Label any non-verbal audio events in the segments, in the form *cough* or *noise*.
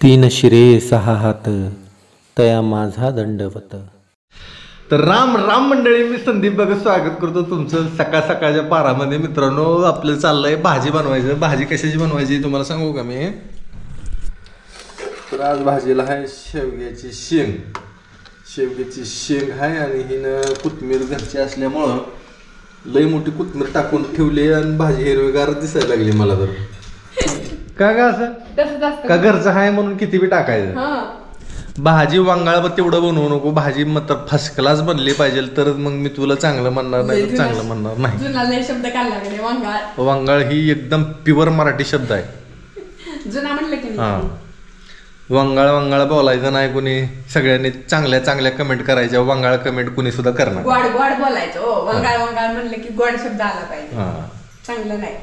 तीन शिरे सहा हात तया माझा दंडवत. तर राम राम मंडळी मी संदीप बघत स्वागत करतो तुमचं सकाळ सकाळच्या पारामध्ये. मित्रांनो आपलं चाललंय भाजी बनवायचं. भाजी कशाची बनवायची तुम्हाला सांगू का मी? तर आज भाजीला आहे शेवग्याची शेंग. शेवग्याची शेंग आहे आणि हिनं कोथमीर घरची असल्यामुळं लई मोठी कोथमीर टाकून ठेवली आणि भाजी हिरवीगार दिसायला लागली मला तर. का का असं? तसंच असतं. का घरचं आहे म्हणून किती बी टाकायचं? हा. भाजी वांगाळ मग तेवढं बनवू नको. भाजी मग तर फर्स्ट क्लास बनली पाहिजे तर मग मी तुला चांगलं म्हणणार नाही तर चांगलं म्हणणार नाही. जुना लय शब्द काढला गेले वांगाळ. वांगाळ ही एकदम प्युअर मराठी शब्द आहे. जुना म्हणलं की हा. नाही वांगाळ वांगाळ बोलायचं नाही कोणी. सगळ्यांनी चांगल्या चांगल्या कमेंट करायच्या. वांगाळ कमेंट कोणी सुद्धा करणार गोड गोड बोलायचं. ओ वांगाळ वांगाळ म्हणलं की गोड शब्द आला पाहिजे. हा. चांगलं नाही.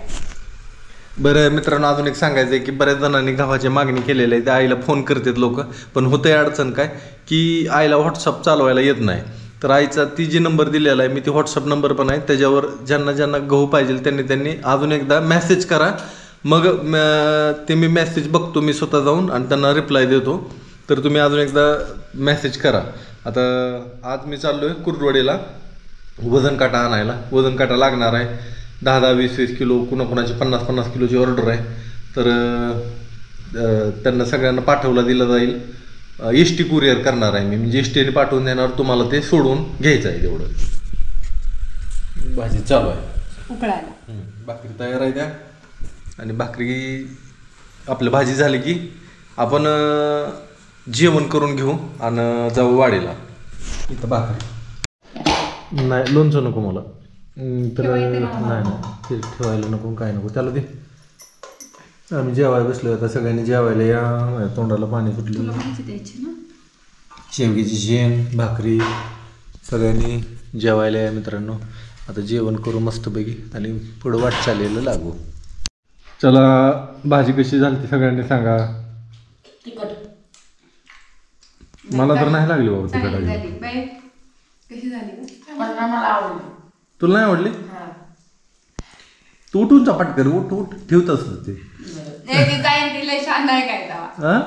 बरं मित्रांनो अजून एक सांगायचं आहे की बऱ्याच जणांनी गव्हाची मागणी केलेली आहे. त्या आईला फोन करतात लोक. पण होते अडचण काय? की आईला व्हॉट्सअप चालवायला येत नाही. तर आईचा ती जी नंबर दिलेला आहे मी ती व्हॉट्सअप नंबर पण आहे. त्याच्यावर ज्यांना ज्यांना गहू पाहिजे त्यांनी त्यांनी अजून एकदा मेसेज करा. मग म- ते मी मेसेज बघतो मी स्वतः जाऊन आणि त्यांना रिप्लाय देतो. तर तुम्ही अजून एकदा मेसेज करा. आता आज मी चाललो आहे कुर्डवाडीला. वजन काटा आणायला. वजन काटा लागणार आहे. दहा दहा वीस वीस किलो कुणाकुणाची पन्नास पन्नास किलोची ऑर्डर आहे. तर त्यांना सगळ्यांना पाठवला दिला जाईल. एस टी कुरिअर करणार आहे मी. म्हणजे एस टीने पाठवून देणार तुम्हाला ते सोडून घ्यायचं आहे तेवढं. भाजी चालू आहे. उकळायला. भाकरी तयार आहे त्या. आणि भाकरी आपली भाजी झाली की आपण जेवण करून घेऊ आणि जाऊ वाडीला. इथं भाकरी. नाही लोणचं नको मला. तर नाही नाही. ते ठेवायला नको काय नको. त्याला दे. आम्ही जेवायला बसलो आता. सगळ्यांनी जेवायला या. माझ्या तोंडाला पाणी सुटलं. शेवग्याची शेंग भाकरी सगळ्यांनी जेवायला या मित्रांनो. आता जेवण करू मस्तपैकी. आणि पुढं वाट चालायला लागू. चला भाजी कशी झाली ती सगळ्यांनी सांगा. तिखट. मला तर नाही लागली बाबा तिकडे झाली. बाई कशी झाली? मला आवडली. तुला नाही आवडली? तू उठून चपाट कर उठ उठ ठेवत असत ते. काय हा?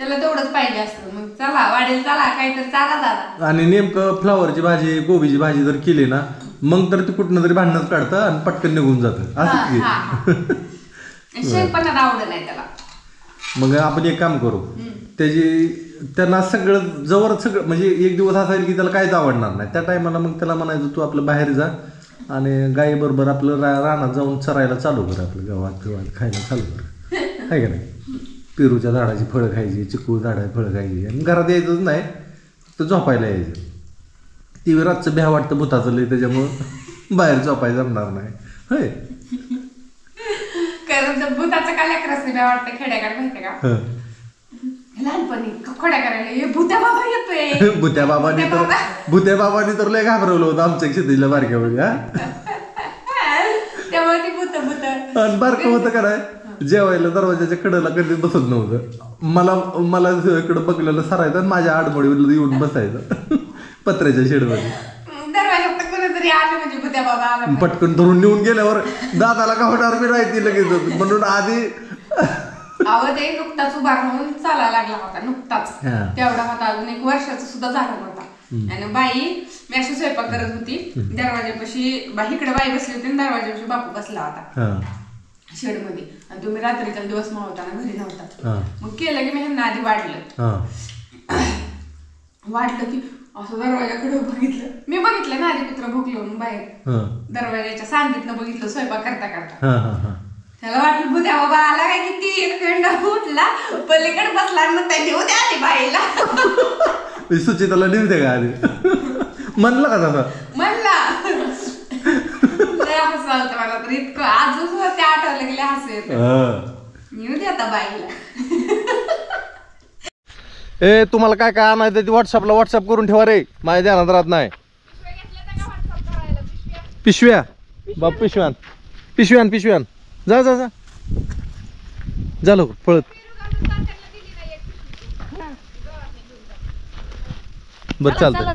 त्याला तेवढंच पाहिजे असतं. मग चला वाढेल चला काही तर चाला दादा. आणि नेमकं फ्लावरची भाजी गोबीची भाजी जर केली ना मग तर ती कुठनं तरी भांडणच काढतं आणि पटकन निघून जातं. असंच की. *laughs* शेणपणात आवडत नाही त्याला. मग आपण एक काम करू. त्याची त्यांना सगळं जवळ सगळं म्हणजे एक दिवस असा येईल की त्याला काहीच आवडणार नाही. त्या टायमाला मग त्याला म्हणायचं तू आपलं बाहेर जा आणि गायीबरोबर आपलं रा रानात जाऊन चरायला चालू कर आपलं गव्हात गव्हात खायला चालू कर. *laughs* आहे का नाही? पेरूच्या झाडाची फळं खायची चिकू झाडाची फळं खायची. आणि घरात यायचंच नाही तर झोपायला यायचं. ती रातचं भ्या वाटतं भूताचं लय त्याच्यामुळं बाहेर झोपायला जमणार नाही. होय? काय लेकरच नाही वाटतं खेड्याकडे माहिती का. लहानपणी खोड्या करायला हे भूता बाबा येतोय. *laughs* भुत्या बाबांनी तर बाबा. भुत्या बाबांनी तर लय घाबरवलं होतं आमच्या शेतीला बारक्यामध्ये हा तेव्हा ती भूत भूत. आणि बारकं होतं का नाही? जेवायला दरवाजाच्या कडेला कधी बसत नव्हतं. मला मला इकडं बघलेलं सरायचं आणि माझ्या आडमोडीवर येऊन बसायचं. *laughs* पत्र्याच्या शेडमध्ये. कोणीतरी आलं म्हणजे भूत्या बाबा आला पटकन धरून नेऊन गेल्यावर दादाला होणार मी राहते लगेच. म्हणून आधी अहो ते नुकताच उभा राहून चालायला लागला होता नुकताच. हा. तेवढा होता अजून एक वर्षाचा सुद्धा झाला नव्हता. आणि बाई मी अशी स्वयंपाक करत होती. दरवाजापाशी बा- इकडे बाई बसली होती आणि दरवाजापाशी बापू बसला होता. हा. शेडमध्ये आणि तुम्ही रात्रीचा दिवस मावताना घरी नव्हता. हा. मग केलं की मी ह्यांना आधी वाढलं. हा. वाटलं की असं दरवाजाकडे बघितलं. मी बघितलं ना आधी कुत्र भुकलो म्हणून बाहेर दरवाजाच्या सांगीतनं बघितलं स्वयंपाक करता करता. हा हा हा. त्याला वाटलं बुद्या बाबा आला काय किती? एक खंड उठला. पलीकडे बसला मग त्यांनी उद्या आली बाईला. मी सुचिताला नेऊ दे का आधी? म्हणलं का तसं म्हणला. मला तर. इतकं सुद्धा ते आठवलं गेले हसू येत हा. येऊ दे आता बाईला. ए तुम्हाला काय काय आणायचं ते व्हॉट्सअपला व्हॉट्सअप करून ठेवा रे. माझ्या ध्यानात राहत नाही. पिशव्या. बाप पिशव्यान. पिशव्यान पिशव्यान. जा जा जा. जा लवकर पळत. बरं चालतं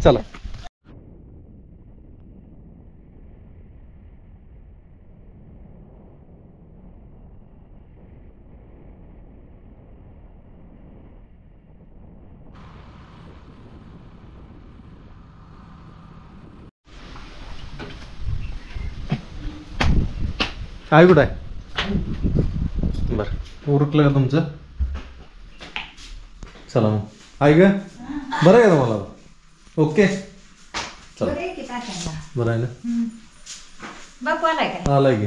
चला. आई कुठं आहे? बरं. उरकलं का तुमचं? चला मग. आई ग बरं आहे का तुम्हाला? ओके. चला. बरं आहे की आहे ना? बापू आलाय काय आला की.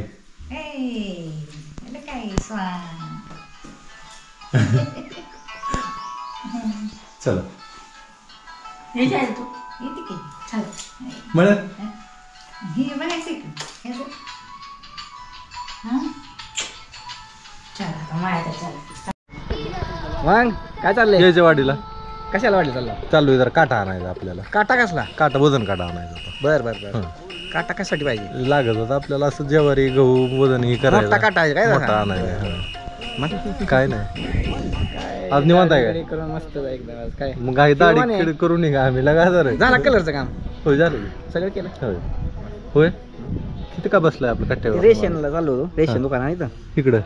चला. घ्यायला तू. येते की? चल. मिळत ही बघायचं मग काय चाललंय? यायच्या वाडीला. कशाला वाटलं चालला? चालू जरा काटा आणायचा आपल्याला. काटा कसला? काटा वजन काटा आणायचा होता. बर बर बर. काटा कशासाठी पाहिजे? लागत होता आपल्याला असं ज्वारी गहू वजन हे करायचं. मोठा काटा आहे काय मोठा? आणायचा मग. काय नाही. आज निवांत आहे काय? करून मस्त एकदम आज. काय? मग काही दाढी. किड करून निघा आम्ही लगा झाला कलरचं काम? होय झालं. की? सगळं केलं? होय. होय? किती का बसलाय आपलं कट्ट्यावर? रेशनला चाललो होतो रेशन दुकान आहे इथं. इकडं?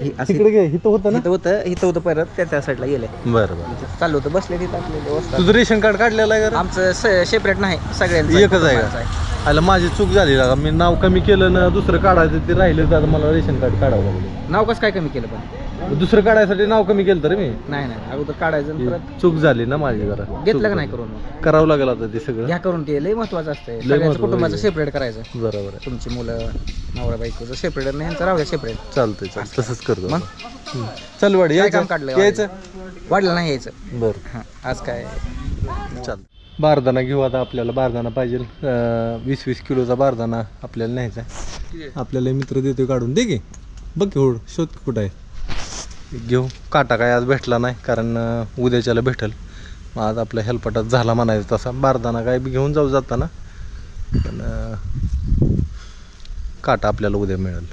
हे असं तिकडे इथं होतं ना? इथं होतं इथं होतं परत त्या त्या साईडला गेले बरं बरं. चाललो होतं बसले तिथं आपले व्यवस्था. तुझं रेशन कार्ड काढलेलं आहे का? रे? आमचं सेपरेट नाही सगळ्यांचं एकच आहे का? आला माझी चूक झाली लागा मी नाव कमी केलं ना दुसरं काढायचं ते राहिलं आता मला रेशन कार्ड काढावं लागलं. नाव कसं काय कमी केलं पण? दुसरं काढायसाठी नाव कमी केलं तर मी. नाही नाही अगोदर काढायचं आणि परत चूक झाली ना माझी जरा. घेतलं का नाही. करून करावं लागेल आता ते सगळं. घ्या करून ते लय महत्वाचं असतंय. लय सगळ्यांचं महत्वाचं कुटुंबाचं आहे. सेपरेट करायचं. बरोबर आहे तुमची मुलं नवरा बायकोचं सेपरेट नाही ह्यांचं राहू द्या सेपरेट चालतंय चालतंय. तसंच करतो. मग? हम्म. चल वाडी यायचं? काम काढलंय यायचं? वाढलं नाही यायचं. बरं. हां आज काय? चाल बारदाना घेऊ आता आपल्याला. बारदाना पाहिजे. वीस वीस किलोचा बारदाना आपल्याला न्यायचा आहे. आपल्याला मित्र देतो काढून. दे की. बघ होड. शोध कुठं आहे. घेऊ. काटा काय आज भेटला नाही कारण उद्याच्याला भेटल. मग आज आपल्या हेलपटात झाला म्हणायचं तसा. बारदाना काय बी घेऊन जाऊ जाताना. पण काटा आपल्याला उद्या मिळेल.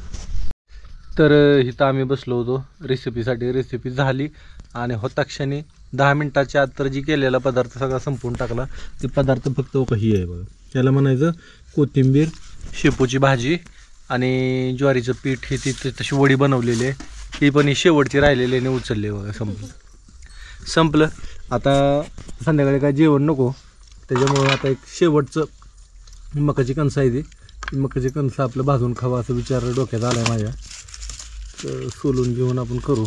तर इथं आम्ही बसलो होतो. रेसिपीसाठी रेसिपी झाली. आणि होता क्षणी दहा मिनिटाच्या आत तर जी केलेला पदार्थ सगळा संपवून टाकला ते पदार्थ फक्त ही आहे बघा. त्याला म्हणायचं कोथिंबीर शेपूची भाजी आणि ज्वारीचं पीठ हे ती तशी वडी बनवलेली आहे. ही पण ही शेवटची राहिलेली आणि उचलली आहे बघा संपलं. संपलं. आता संध्याकाळी काय जेवण नको. त्याच्यामुळं आता एक शेवटचं मकाची कणसं आहे ती. मकाची कणसं आपलं भाजून खावा असं विचार डोक्यात आला आहे माझ्या. तर सोलून घेऊन आपण करू.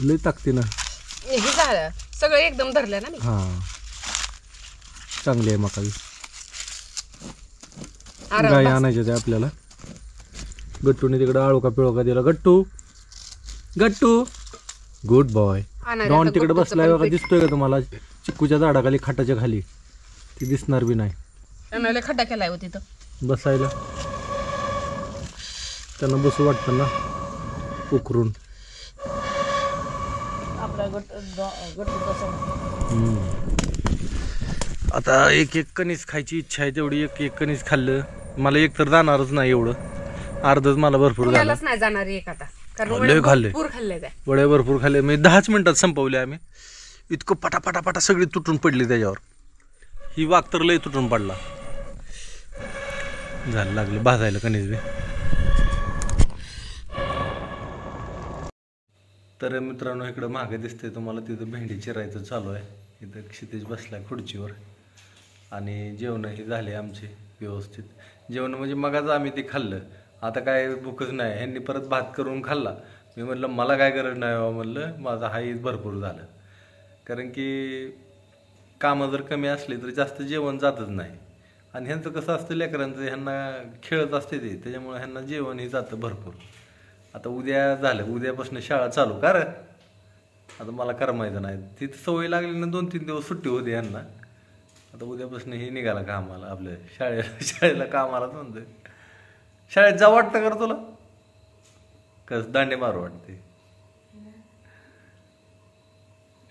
लय टाकते ना हे झालं. सगळं एकदम धरलं ना मी. हां. चांगली आहे मका गाय. आणायच्या त्या आपल्याला. गट्टूने तिकडे आळू का पिळू का दिला. गट्टू! गट्टू! गुड बॉय आणायला डॉन तिकडे गट्टूचं बसलाय पण बघा पीठ. दिसतोय का तुम्हाला? चिक्कूच्या झाडाखाली खाटाच्या खाली. ती दिसणार बी नाही. खड्डा केलाय हो तिथं. बसायला. त्यांना बसू वाटतं ना. उकरून. आता एक एक कणीस खायची इच्छा आहे तेवढी एक एक कणीस खाल्लं. मला एक तर जाणारच नाही एवढं. अर्धच मला भरपूर झालं. नाही जाणार एक आता. कारण लय वड्या खाल्ले. भरपूर खाल्ले त्या. वड्या भरपूर खाल्ले म्हणजे दहाच मिनिटात संपवले आम्ही. इतकं पटापटापटा सगळी तुटून पडली त्याच्यावर. ही वाघ तर लय तुटून पडला. झालं लागलं. भाजायला कणीस बी. तर मित्रांनो इकडं मागे दिसते तुम्हाला तिथं भेंडी चिरायचं चालू आहे. इथं क्षितिज बसला खुर्चीवर. आणि जेवणही झाले आमचे व्यवस्थित. जेवण म्हणजे मगाच आम्ही ते खाल्लं. आता काय भूकच नाही. ह्यांनी परत भात करून खाल्ला. मी म्हटलं मला काय गरज नाही बाबा म्हणलं. माझा हाईच भरपूर झालं. कारण की कामं जर कमी असली तर जास्त जेवण जातच नाही. आणि ह्यांचं कसं असतं लेकरांचं ह्यांना खेळत असते ते. त्याच्यामुळे ह्यांना जेवणही जातं भरपूर. आता उद्या झालं उद्यापासून शाळा चालू. का आता मला करमायचं नाही. तिथं सवय लागली ना दोन तीन दिवस सुट्टी होती यांना. आता उद्यापासून हे निघाला कामाला आपल्या शाळेला *laughs* शाळेला कामाला म्हणतोय शाळेत जा वाटतं का तुला? कस दांडे मारू वाटते.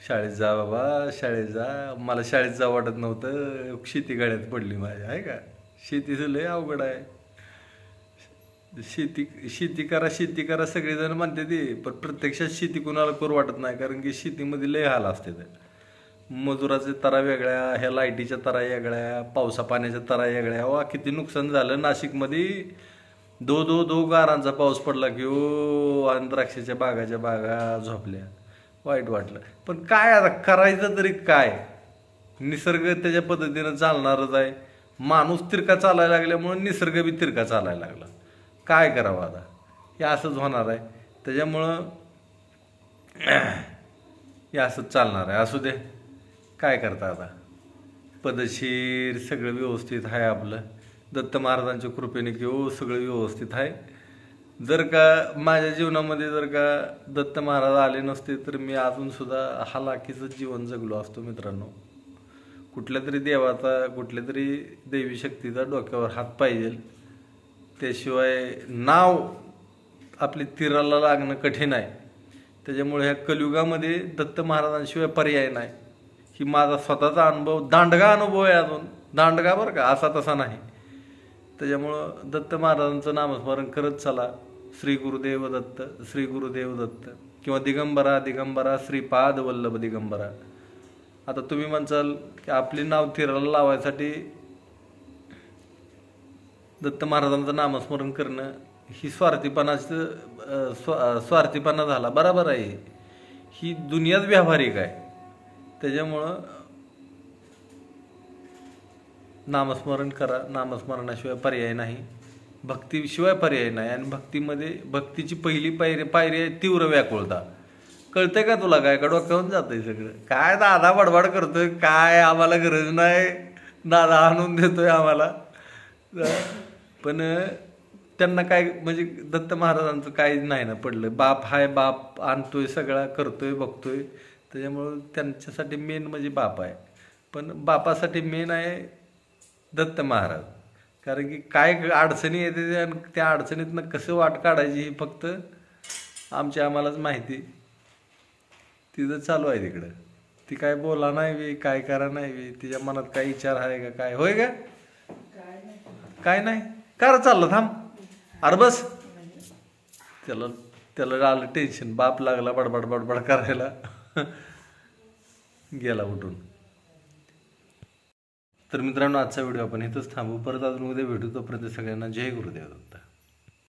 शाळेत जा बाबा शाळेत जा. मला शाळेत जा वाटत नव्हतं. शेती गाड्यात पडली माझ्या आहे का? शेतीचं लय अवघड आहे. शेती शेती करा शेती करा सगळेजण म्हणते ते पण प्रत्यक्षात शेती कुणाला करू वाटत नाही कारण की शेतीमध्ये लय हाल असते ते मजुराचे तरा वेगळ्या ह्या लाईटीच्या तरा वेगळ्या पावसा पाण्याच्या तरा वेगळ्या. वा किती नुकसान झालं. नाशिकमध्ये दो दो दो गारांचा पाऊस पडला की ओ आणि द्राक्षाच्या बागाच्या बागा झोपल्या. वाईट वाटलं. पण काय आता करायचं तरी काय? निसर्ग त्याच्या पद्धतीनं चालणारच आहे. माणूस तिरका चालायला लागल्यामुळे निसर्ग बी तिरका चालायला लागला. काय करावं आता? हे असंच होणार आहे. त्याच्यामुळं हे असंच चालणार आहे. असू दे. काय करता आता? पदशीर सगळं व्यवस्थित आहे आपलं. दत्त महाराजांच्या कृपेने घेऊ हो, सगळं व्यवस्थित आहे. जर का माझ्या जीवनामध्ये जर का दत्त महाराज आले नसते तर मी अजूनसुद्धा हालाकीचं जीवन जगलो असतो मित्रांनो. कुठल्या तरी देवाचा कुठल्या तरी देवी शक्तीचा डोक्यावर हात पाहिजे. त्याशिवाय नाव आपली तीराला लागणं कठीण आहे. त्याच्यामुळे ह्या कलियुगामध्ये दत्त महाराजांशिवाय पर्याय नाही. ही माझा स्वतःचा अनुभव दांडगा अनुभव आहे अजून. दांडगा बरं का असा तसा नाही. त्याच्यामुळं दत्त महाराजांचं नामस्मरण करत चला. श्री गुरुदेव दत्त श्री गुरुदेव दत्त. किंवा दिगंबरा दिगंबरा श्रीपाद वल्लभ दिगंबरा. आता तुम्ही म्हणचाल की आपली नाव तीराला लावायसाठी दत्त महाराजांचं नामस्मरण करणं ही स्वार्थीपणाचं स्वा स्वार्थीपणा झाला. बरोबर आहे. ही दुनियाच व्यावहारिक आहे. त्याच्यामुळं नामस्मरण करा. नामस्मरणाशिवाय पर्याय नाही. भक्तीशिवाय पर्याय नाही. आणि भक्तीमध्ये भक्तीची पहिली पायरी पायरी आहे तीव्र व्याकुळता. कळतंय का तुला? काय का डोक्यावरून जातंय सगळं? काय दादा बडबड करतोय? काय आम्हाला गरज नाही? दादा आणून देतोय आम्हाला. पण त्यांना काय म्हणजे दत्त महाराजांचं काही नाही ना पडलं. बाप हाय बाप आणतोय सगळा करतोय बघतोय. त्याच्यामुळं त्यांच्यासाठी मेन म्हणजे बाप आहे. पण बापासाठी मेन आहे दत्त महाराज. कारण की काय अडचणी येते आणि त्या अडचणीतनं कसं वाट काढायची ही फक्त आमची आम्हालाच माहिती. तिथं चालू आहे तिकडं. ती काय बोला नाही बी काय करा नाही बी तिच्या मनात काय विचार आहे का काय? होय का? काय नाही? काय चाललं थांब. अरे बस. त्याला त्याला आलं टेन्शन बाप लागला बडबड बडबड करायला. गेला उठून. तर मित्रांनो आजचा व्हिडिओ आपण इथंच थांबू परत अजून उद्या भेटू. तोपर्यंत सगळ्यांना जय गुरुदेव. दत्ता